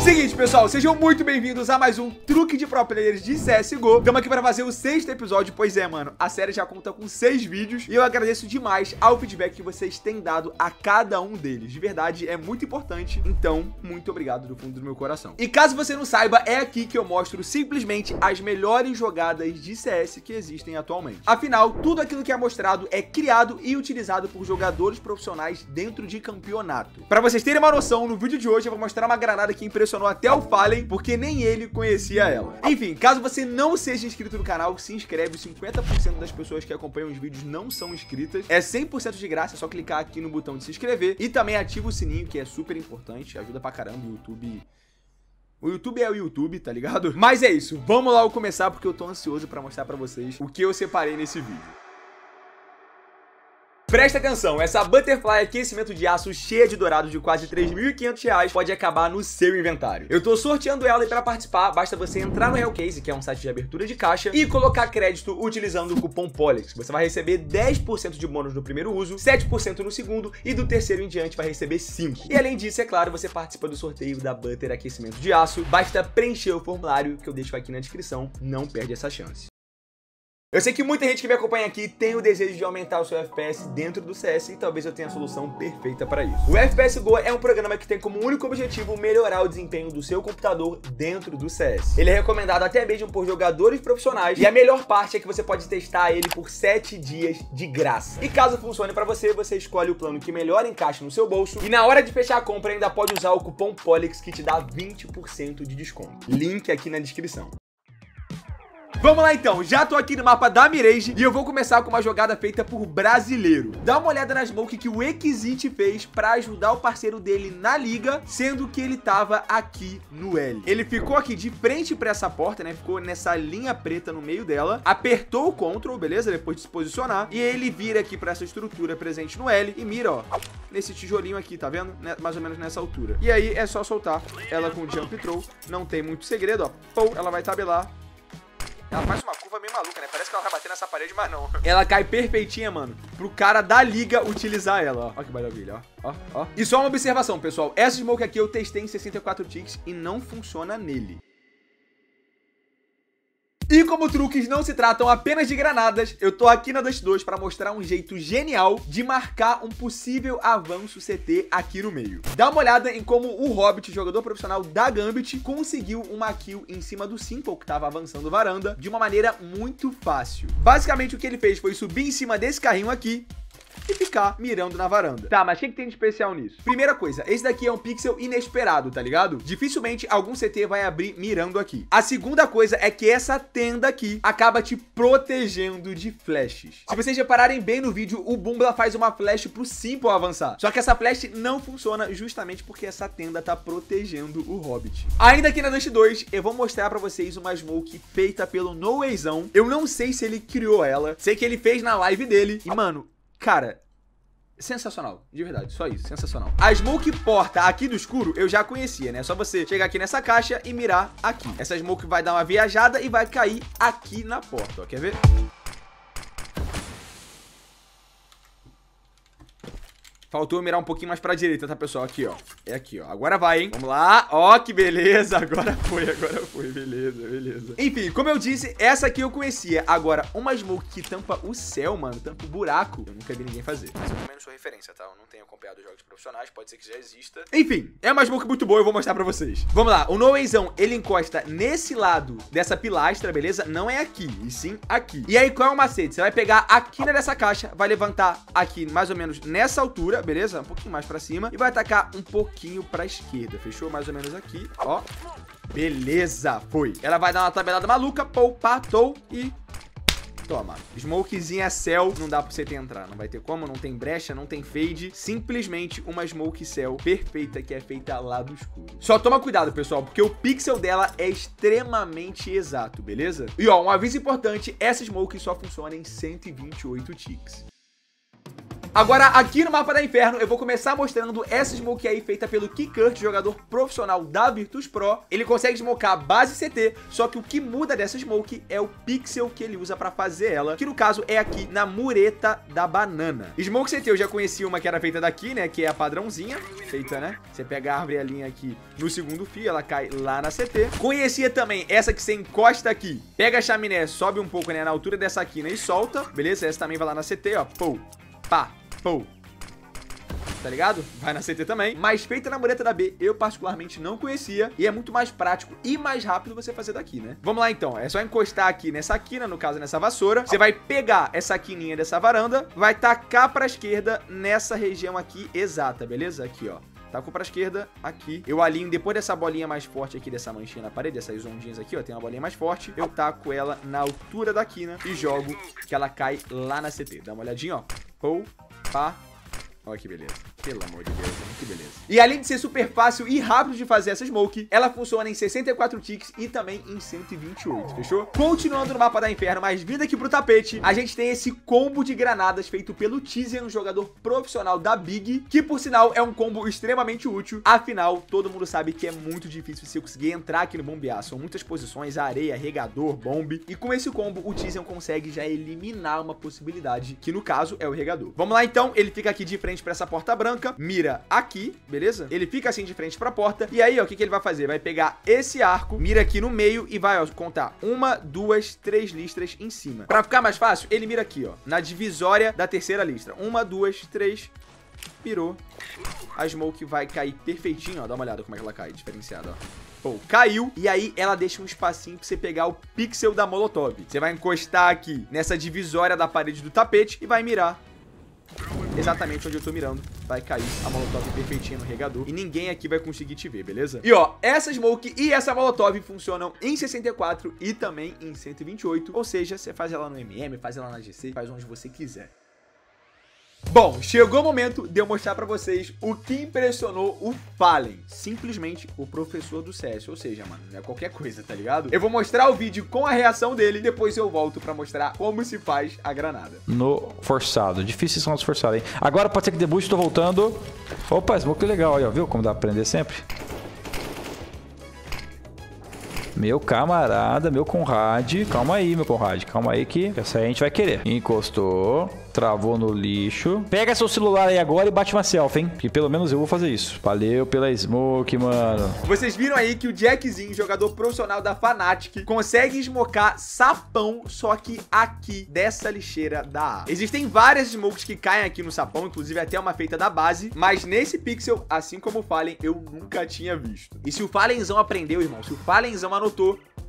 Seguinte, pessoal, sejam muito bem-vindos a mais um truque de pro players de CSGO. Estamos aqui para fazer o sexto episódio, pois é, mano, a série já conta com seis vídeos e eu agradeço demais ao feedback que vocês têm dado a cada um deles. De verdade, é muito importante, então, muito obrigado do fundo do meu coração. E caso você não saiba, é aqui que eu mostro simplesmente as melhores jogadas de CS que existem atualmente. Afinal, tudo aquilo que é mostrado é criado e utilizado por jogadores profissionais dentro de campeonato. Para vocês terem uma noção, no vídeo de hoje eu vou mostrar uma granada que impressionou impressionou até o Fallen, porque nem ele conhecia ela. Enfim, caso você não seja inscrito no canal, se inscreve. 50% das pessoas que acompanham os vídeos não são inscritas. É 100% de graça, é só clicar aqui no botão de se inscrever. E também ativa o sininho, que é super importante, ajuda pra caramba o YouTube... O YouTube é o YouTube, tá ligado? Mas é isso, vamos lá começar porque eu tô ansioso pra mostrar pra vocês o que eu separei nesse vídeo. Presta atenção, essa Butterfly aquecimento de aço cheia de dourado de quase 3.500 reais pode acabar no seu inventário. Eu tô sorteando ela e para participar basta você entrar no Hellcase, que é um site de abertura de caixa, e colocar crédito utilizando o cupom POLIX. Você vai receber 10% de bônus no primeiro uso, 7% no segundo e do terceiro em diante vai receber 5%. E além disso, é claro, você participa do sorteio da Butter aquecimento de aço. Basta preencher o formulário que eu deixo aqui na descrição, não perde essa chance. Eu sei que muita gente que me acompanha aqui tem o desejo de aumentar o seu FPS dentro do CS e talvez eu tenha a solução perfeita para isso. O FPS Go é um programa que tem como único objetivo melhorar o desempenho do seu computador dentro do CS. Ele é recomendado até mesmo por jogadores profissionais e a melhor parte é que você pode testar ele por 7 dias de graça. E caso funcione para você, você escolhe o plano que melhor encaixa no seu bolso e na hora de fechar a compra ainda pode usar o cupom POLIX que te dá 20% de desconto. Link aqui na descrição. Vamos lá então, já tô aqui no mapa da Mirage e eu vou começar com uma jogada feita por brasileiro. Dá uma olhada na smoke que o Exit fez pra ajudar o parceiro dele na liga, sendo que ele tava aqui no L. Ele ficou aqui de frente pra essa porta, né? Ficou nessa linha preta no meio dela, apertou o Ctrl, beleza? Depois de se posicionar, e ele vira aqui pra essa estrutura presente no L e mira, ó, nesse tijolinho aqui, tá vendo? Né, mais ou menos nessa altura. E aí é só soltar ela com o Jump Throw, não tem muito segredo, ó. Pou, ela vai tabelar ela faz uma curva meio maluca, né? Parece que ela vai bater nessa parede, mas não. Ela cai perfeitinha, mano, pro cara da liga utilizar ela, ó. Ó que maravilha, ó. Ó, ó. E só uma observação, pessoal. Essa smoke aqui eu testei em 64 ticks e não funciona nele. E como truques não se tratam apenas de granadas, eu tô aqui na Dust 2 para mostrar um jeito genial de marcar um possível avanço CT aqui no meio. Dá uma olhada em como o Hobbit, jogador profissional da Gambit, conseguiu uma kill em cima do Simple, que tava avançando varanda, de uma maneira muito fácil. Basicamente o que ele fez foi subir em cima desse carrinho aqui, e ficar mirando na varanda. Tá, mas o que, que, tem de especial nisso? Primeira coisa, esse daqui é um pixel inesperado, tá ligado? Dificilmente algum CT vai abrir mirando aqui. A segunda coisa é que essa tenda aqui acaba te protegendo de flashes. Se vocês repararem bem no vídeo, o Bumbla faz uma flash pro Simple avançar. Só que essa flash não funciona justamente porque essa tenda tá protegendo o Hobbit. Ainda aqui na Dust 2, eu vou mostrar pra vocês uma smoke feita pelo Noezão. Eu não sei se ele criou ela, sei que ele fez na live dele. E, mano, Cara, sensacional, de verdade, só isso, sensacional. A Smoke Porta aqui do escuro eu já conhecia, né? É só você chegar aqui nessa caixa e mirar aqui. Essa Smoke vai dar uma viajada e vai cair aqui na porta, ó, quer ver? Faltou eu mirar um pouquinho mais pra direita, tá, pessoal? Aqui, ó. É aqui, ó. Agora vai, hein? Vamos lá. Ó, que beleza. Agora foi, agora foi. Beleza, beleza. Enfim, como eu disse, essa aqui eu conhecia. Agora, uma smoke que tampa o céu, mano, tampa o buraco, eu nunca vi ninguém fazer. Mas eu também não sou referência, tá? Eu não tenho acompanhado jogos profissionais, pode ser que já exista. Enfim, é uma smoke muito boa, eu vou mostrar pra vocês. Vamos lá. O Noezão, ele encosta nesse lado dessa pilastra, beleza? Não é aqui, e sim aqui. E aí, qual é o macete? Você vai pegar aqui nessa caixa, vai levantar aqui mais ou menos nessa altura, beleza? Um pouquinho mais pra cima. E vai atacar um pouquinho pra esquerda. Fechou? Mais ou menos aqui, ó. Beleza, foi. Ela vai dar uma tabelada maluca, poupatou e Toma. Smokezinha céu, não dá pra você entrar. Não vai ter como, não tem brecha, não tem fade. Simplesmente uma smoke céu perfeita que é feita lá do escuro. Só toma cuidado, pessoal, porque o pixel dela é extremamente exato, beleza? E ó, um aviso importante, essa smoke só funciona em 128 ticks. Agora, aqui no mapa da Inferno, eu vou começar mostrando essa smoke aí feita pelo Kikurt, jogador profissional da Virtus Pro. Ele consegue smokear base CT, só que o que muda dessa smoke é o pixel que ele usa pra fazer ela, que no caso é aqui na mureta da banana. Smoke CT eu já conheci uma que era feita daqui, né, que é a padrãozinha, feita, né? Você pega a árvore e a linha aqui no segundo fio, ela cai lá na CT. Conhecia também essa que você encosta aqui, pega a chaminé, sobe um pouco, né, na altura dessa aqui, né, e solta, beleza? Essa também vai lá na CT, ó, pô, pá, pô, tá ligado? Vai na CT também. Mas feita na mureta da B, eu particularmente não conhecia. E é muito mais prático e mais rápido você fazer daqui, né? Vamos lá então. É só encostar aqui nessa quina, no caso nessa vassoura. Você vai pegar essa quininha dessa varanda, vai tacar pra esquerda nessa região aqui exata, beleza? Aqui, ó. Tacou pra esquerda, aqui. Eu alinho depois dessa bolinha mais forte aqui, dessa manchinha na parede, essas ondinhas aqui, ó. Tem uma bolinha mais forte. Eu taco ela na altura da quina e jogo que ela cai lá na CT. Dá uma olhadinha, ó. Pou, pá. Olha que beleza. Pelo amor de Deus, que beleza. E além de ser super fácil e rápido de fazer essa smoke, ela funciona em 64 ticks e também em 128, fechou? Continuando no mapa da Inferno, mas vindo aqui pro tapete, a gente tem esse combo de granadas feito pelo Tizian, um jogador profissional da Big, que por sinal é um combo extremamente útil, afinal, todo mundo sabe que é muito difícil você conseguir entrar aqui no bombear, são muitas posições, areia, regador, bombe, e com esse combo o Tizian consegue já eliminar uma possibilidade, que no caso é o regador. Vamos lá então, ele fica aqui de frente pra essa porta branca, branca, mira aqui, beleza? Ele fica assim de frente pra porta. E aí, ó, o que, que ele vai fazer? Vai pegar esse arco, mira aqui no meio e vai, ó, contar uma, duas, três listras em cima. Pra ficar mais fácil, ele mira aqui, ó, na divisória da terceira listra. Uma, duas, três, pirou. A smoke vai cair perfeitinho, ó. Dá uma olhada como é que ela cai, diferenciada, ó. Pô, caiu. E aí ela deixa um espacinho pra você pegar o pixel da Molotov. Você vai encostar aqui nessa divisória da parede do tapete e vai mirar exatamente onde eu tô mirando. Vai cair a Molotov perfeitinha no regador e ninguém aqui vai conseguir te ver, beleza? E ó, essa Smoke e essa Molotov funcionam em 64 e também em 128, ou seja, você faz ela no MM, faz ela na GC, faz onde você quiser. Bom, chegou o momento de eu mostrar pra vocês o que impressionou o Fallen. Simplesmente o professor do CS, ou seja, mano, não é qualquer coisa, tá ligado? Eu vou mostrar o vídeo com a reação dele e depois eu volto pra mostrar como se faz a granada. No forçado. Difícil são os forçados, hein? Agora pode ser que debute, tô voltando. Opa, smoke legal aí, ó. Viu como dá pra aprender sempre? Meu camarada, meu Conrad. Calma aí, meu Conrad. Calma aí que essa aí a gente vai querer. Encostou. Travou no lixo. Pega seu celular aí agora e bate uma selfie, hein? Que pelo menos eu vou fazer isso. Valeu pela smoke, mano. Vocês viram aí que o Jackzinho, jogador profissional da Fnatic, consegue esmocar sapão, só que aqui, dessa lixeira da A. Existem várias smokes que caem aqui no sapão, inclusive até uma feita da base, mas nesse pixel, assim como o Fallen, eu nunca tinha visto. E se o Fallenzão aprendeu, irmão, se o Fallenzão anotou,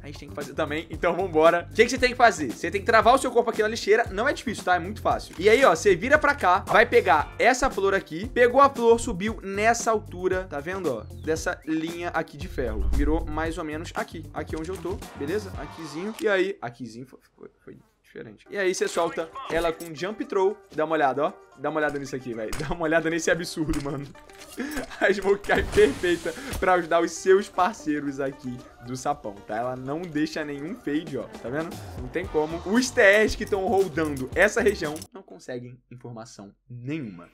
a gente tem que fazer também, então vambora. O que, que você tem que fazer? Você tem que travar o seu corpo aqui na lixeira, não é difícil, tá? É muito fácil. E aí, ó, você vira pra cá, vai pegar essa flor aqui, pegou a flor, subiu nessa altura, tá vendo, ó? Dessa linha aqui de ferro. Virou mais ou menos aqui, aqui onde eu tô, beleza? Aquizinho, e aí, aquizinho foi, foi, foi diferente. E aí você solta ela com jump throw. Dá uma olhada, ó. Dá uma olhada nisso aqui, velho. Dá uma olhada nesse absurdo, mano. A smoke cai perfeita pra ajudar os seus parceiros aqui do sapão, tá? Ela não deixa nenhum fade, ó. Tá vendo? Não tem como. Os TRs que estão rodando essa região não conseguem informação nenhuma.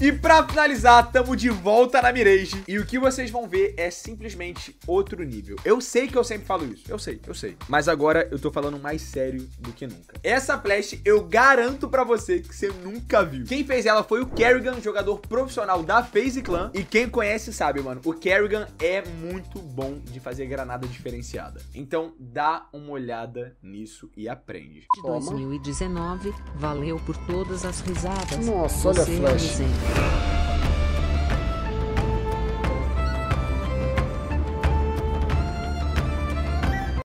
E pra finalizar, tamo de volta na Mirage. E o que vocês vão ver é simplesmente outro nível. Eu sei que eu sempre falo isso. Eu sei, eu sei. Mas agora eu tô falando mais sério do que nunca. Essa flash eu garanto pra você que você nunca viu. Quem fez ela foi o Kerrigan, jogador profissional da FaZe Clan. E quem conhece sabe, mano, o Kerrigan é muito bom de fazer granada diferenciada. Então dá uma olhada nisso e aprende. De 2019, valeu por todas as risadas. Nossa, olha a é um flash. exemplo.